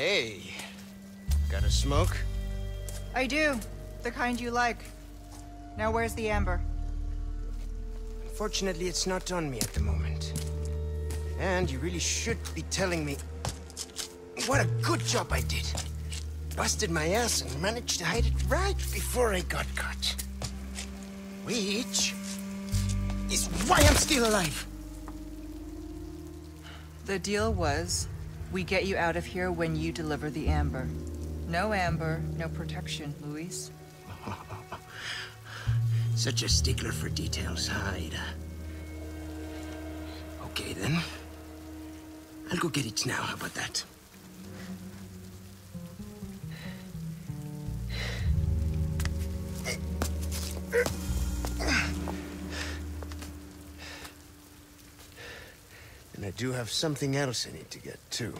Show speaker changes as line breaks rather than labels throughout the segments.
Hey, got a smoke?
I do. The kind you like. Now where's the amber?
Unfortunately, it's not on me at the moment. And you really should be telling me what a good job I did. Busted my ass and managed to hide it right before I got caught. Which is why I'm still alive.
The deal was, we get you out of here when you deliver the amber. No amber, no protection, Luis.
Such a stickler for details, huh, Ada? Okay, then. I'll go get it now, how about that? I do have something else I need to get, too.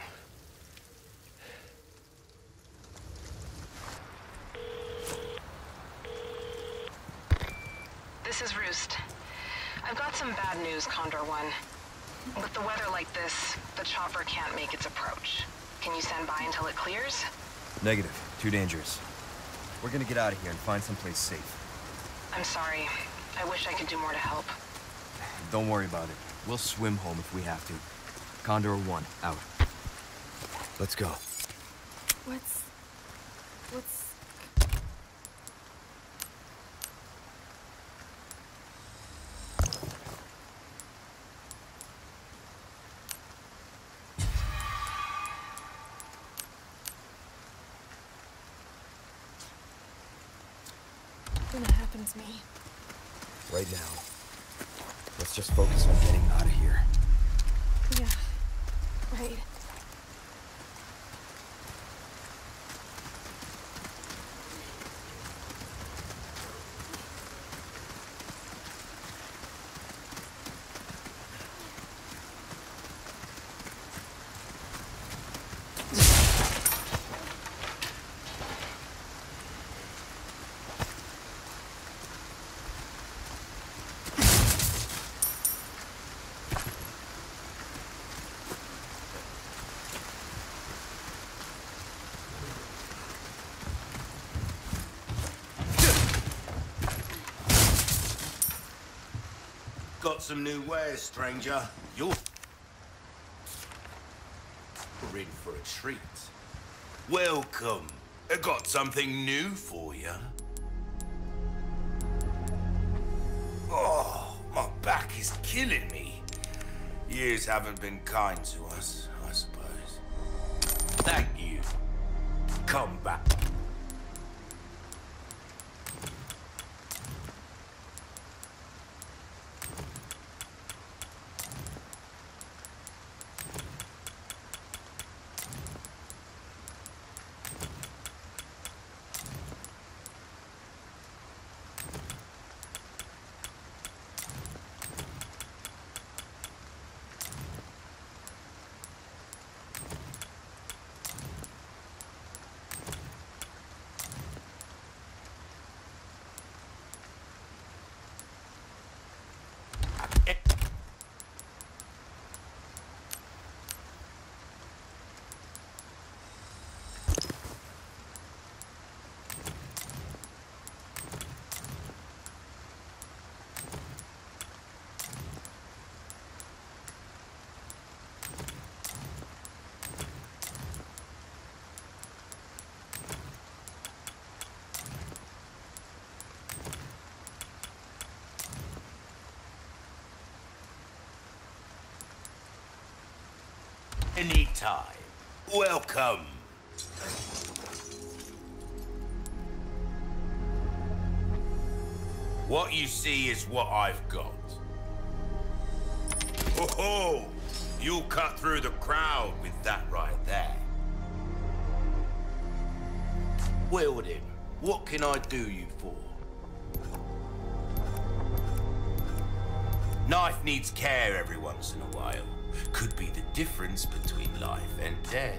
This is Roost. I've got some bad news, Condor One. With the weather like this, the chopper can't make its approach. Can you stand by until it clears?
Negative. Too dangerous. We're gonna get out of here and find someplace safe.
I'm sorry. I wish I could do more to help.
Don't worry about it. We'll swim home if we have to. Condor 1, out. Let's go.
What's... What's... gonna happen to me?
Right now. Let's just focus on getting out of here.
Yeah, right.
Got some new wares, stranger. You're in for a treat. Welcome. I got something new for you. Oh, my back is killing me. Years haven't been kind to us, I suppose. Thank you. Come back. Anytime. Welcome. What you see is what I've got. Ho ho! You'll cut through the crowd with that right there. Then, what can I do you for? Knife needs care every once in a while. Could be the difference between life and death.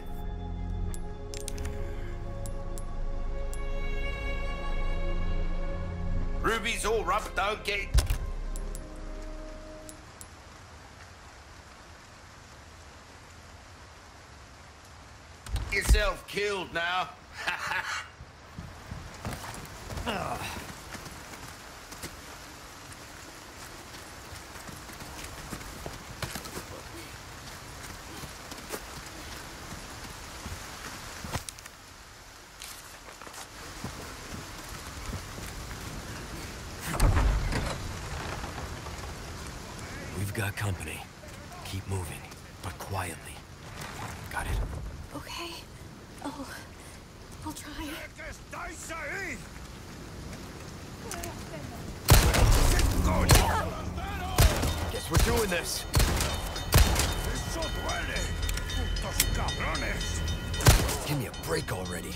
Ruby's all but don't get... yourself killed now.
We've got company. Keep moving, but quietly. Got it?
Okay. Oh, I'll try.
Guess we're doing this. Give me a break already.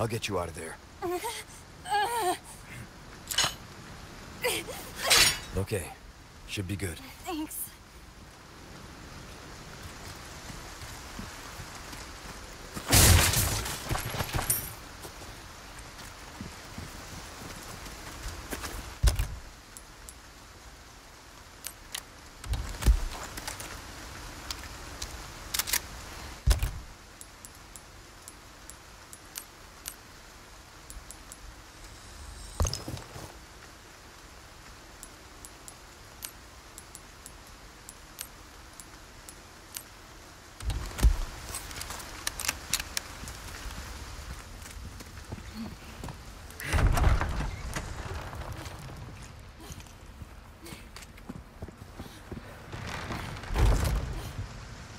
I'll get you out of there. Okay. Should be good.
Thanks.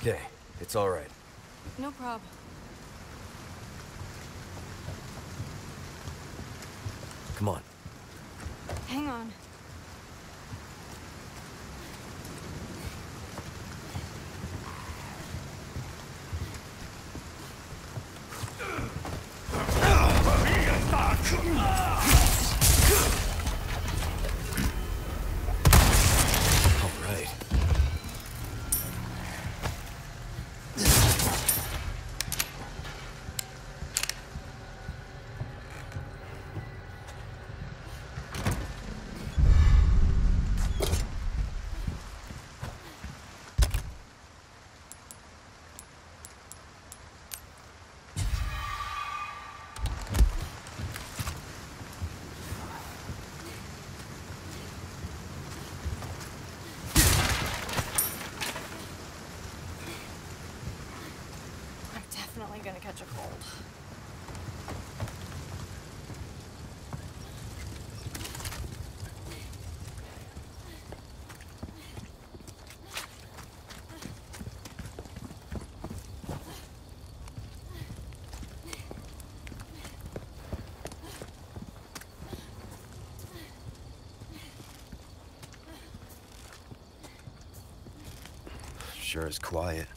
Okay, it's all right.
No problem.
Come on.
Hang on.
Definitely gonna catch a cold.
Sure is quiet.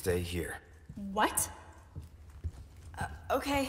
Stay here.
What? Uh, okay.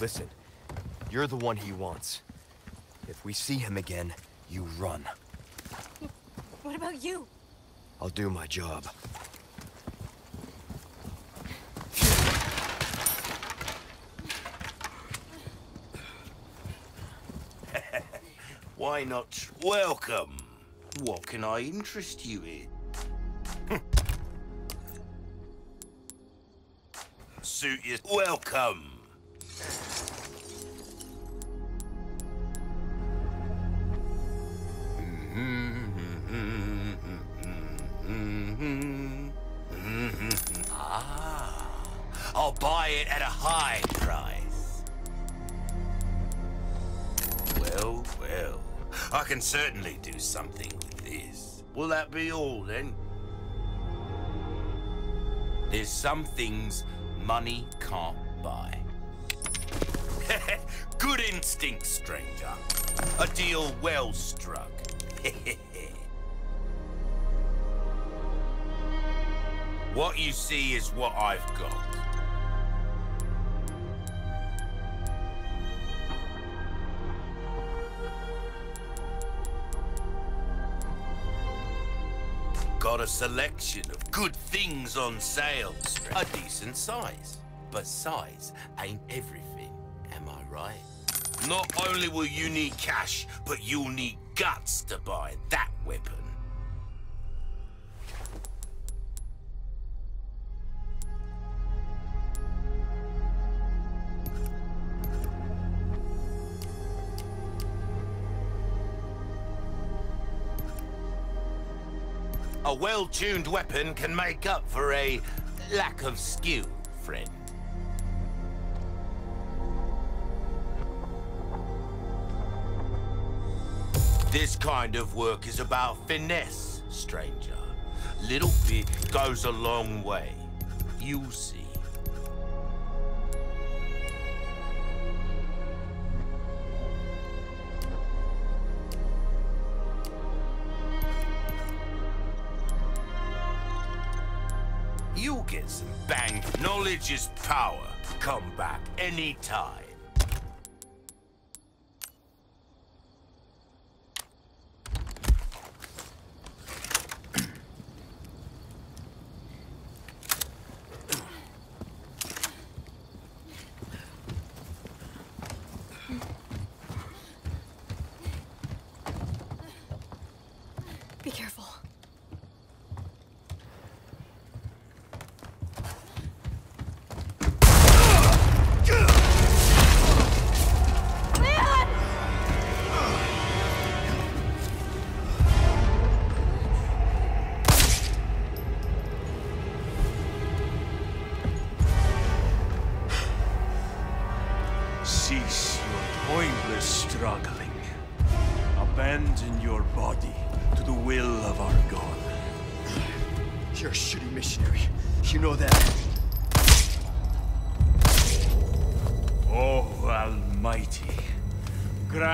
Listen, you're the one he wants. If we see him again, you run.
What about you?
I'll do my job.
Why not welcome? What can I interest you in? Suit you. Welcome. Certainly do something with this. Will that be all then? There's some things money can't buy. Good instinct, stranger. A deal well struck. what you see is what I've got. Got a selection of good things on sale. A decent size. But size ain't everything, am I right? Not only will you need cash, but you'll need guts to buy that weapon. Well-tuned weapon can make up for a lack of skill, friend. This kind of work is about finesse, stranger. Little bit goes a long way. You'll see. Is power. Come back anytime.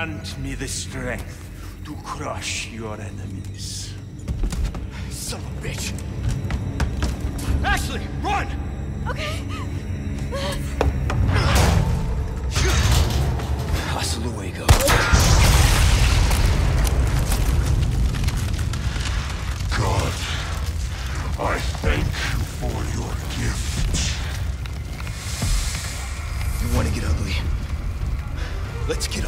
Grant me the strength to crush your enemies.
Son of a bitch. Ashley, run! Hasta luego.
God, I thank you for your gift.
You want to get ugly? Let's get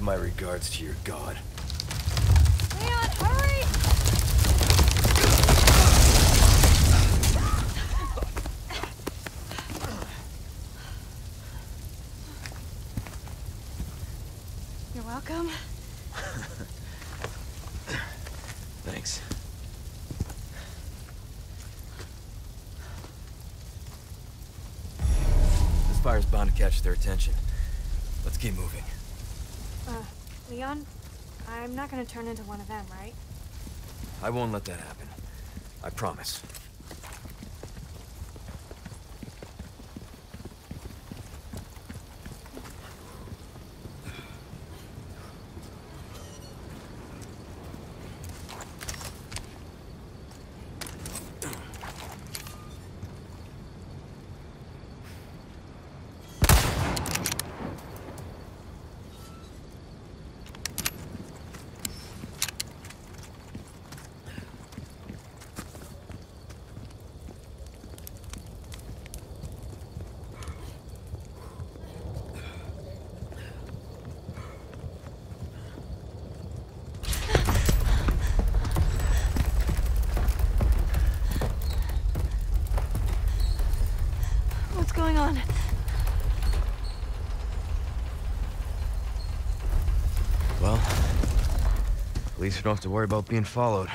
Give my regards to your god.
Leon, hurry! You're welcome.
Thanks. This fire's bound to catch their attention. Let's keep moving.
I'm not gonna turn into one of them, right?
I won't let that happen. I promise. Least we don't have to worry about being followed.